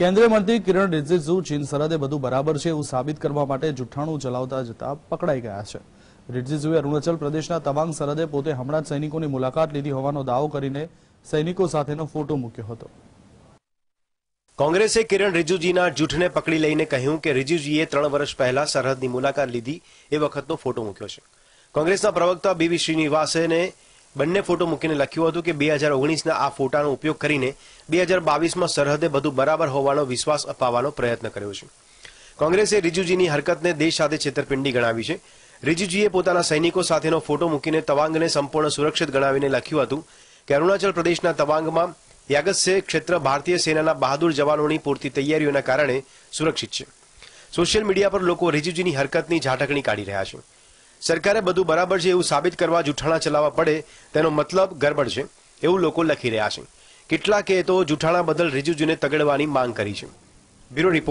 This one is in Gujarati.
કેન્દ્રીય મંત્રી કિરણ રિજિજુ ચીન સરહદે બધું બરાબર છે એવું સાબિત કરવા માટે જુઠ્ઠાણું ચલાવતા જતા પકડાઈ ગયા છે. રિજિજુએ અરુણાચલ પ્રદેશના તવાંગ સરહદે પોતે હમણાં સૈનિકોની મુલાકાત લીધી હોવાનો દાવો કરીને સૈનિકો સાથેનો ફોટો મૂક્યો હતો. કોંગ્રેસે કિરણ રિજિજુના જૂઠને પકડી લઈને કહ્યું કે રિજિજુએ ત્રણ વર્ષ પહેલા સરહદની મુલાકાત લીધી એ વખતનો ફોટો મૂક્યો છે. કોંગ્રેસના પ્રવક્તા બીવી શ્રીનિવાસને બંને ફોટો મૂકીને લખ્યું હતું કે બે હજાર ઓગણીસના આ ફોટાનો ઉપયોગ કરીને બે હજાર બાવીસમાં સરહદે બધું બરાબર હોવાનો વિશ્વાસ અપાવવાનો પ્રયત્ન કર્યો છે. કોંગ્રેસે રિજુજીની હરકતને દેશ સાથે છેતરપિંડી ગણાવી છે. રિજુજીએ પોતાના સૈનિકો સાથેનો ફોટો મૂકીને તવાંગને સંપૂર્ણ સુરક્ષિત ગણાવીને લખ્યું હતું કે અરુણાચલ પ્રદેશના તવાંગમાં યાગસ્ય ક્ષેત્ર ભારતીય સેનાના બહાદુર જવાનોની પૂરતી તૈયારીઓના કારણે સુરક્ષિત છે. સોશિયલ મીડિયા પર લોકો રિજુજીની હરકતની ઝાટકણી કાઢી રહ્યા છે. સરકારે બધું બરાબર છે એવું સાબિત કરવા જૂઠાણા ચલાવવા પડે, તેનો મતલબ ગરબડ છે, એવું લોકો લખી રહ્યા છે. કેટલાકે તો જૂઠાણા બદલ રિજિજુને તગડવાની માંગ કરી છે. Bureau report.